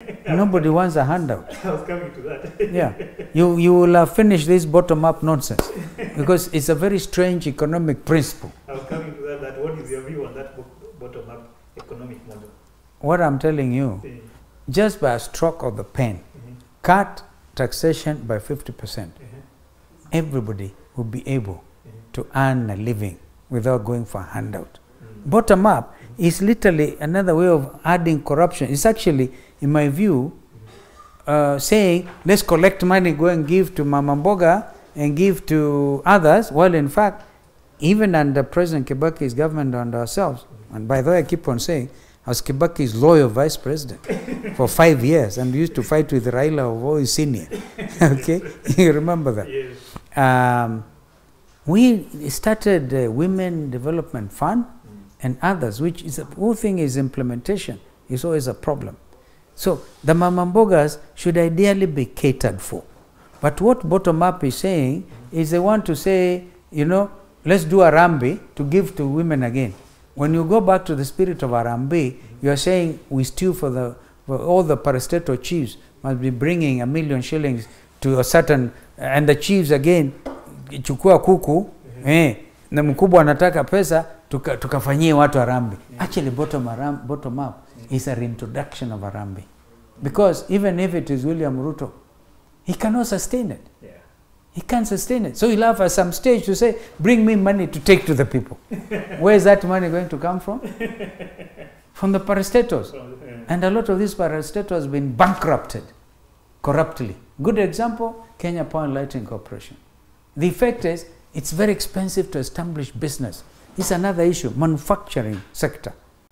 Nobody wants a handout. I was coming to that. Yeah, you you will have finished this bottom-up nonsense because it's a very strange economic principle. I was coming to that. That what is your view on that bottom-up economic model? What I'm telling you, Eh, just by a stroke of the pen, mhm, cut taxation by 50%. mhm, Everybody will be able mhm, to earn a living without going for a handout. mhm. Bottom up is literally another way of adding corruption. It's actually, in my view, uh, saying let's collect money, go and give to Mama Mboga and give to others, Well, in fact, even under President Kibaki's government and ourselves, and by the way, I keep on saying, I was Kibaki's loyal vice president for five years and we used to fight with Raila Ovoi Senior. okay, you remember that? Yes. Um, we started uh, Women Development Fund and others, which is a whole thing is implementation is always a problem. So the mamambogas should ideally be catered for. But what bottom up is saying is they want to say, you know, let's do Harambee to give to women again. When you go back to the spirit of Harambee, you are saying we steal for the for all the parastatal chiefs must be bringing a million shillings to a certain and the chiefs again chukua kuku eh, na mkubwa anataka pesa tuka- tukafanyie watu Harambee. Actually bottom, aram, bottom up is a reintroduction of harambee Because even if it is William Ruto, he cannot sustain it. Yeah. He can't sustain it. So he'll have at some stage to say, bring me money to take to the people. Where is that money going to come from? From the eh, And a lot of these parastatals have been bankrupted corruptly. Good example, Kenya Power Lighting Corporation. The effect is it's very expensive to establish business. It's another issue, manufacturing sector.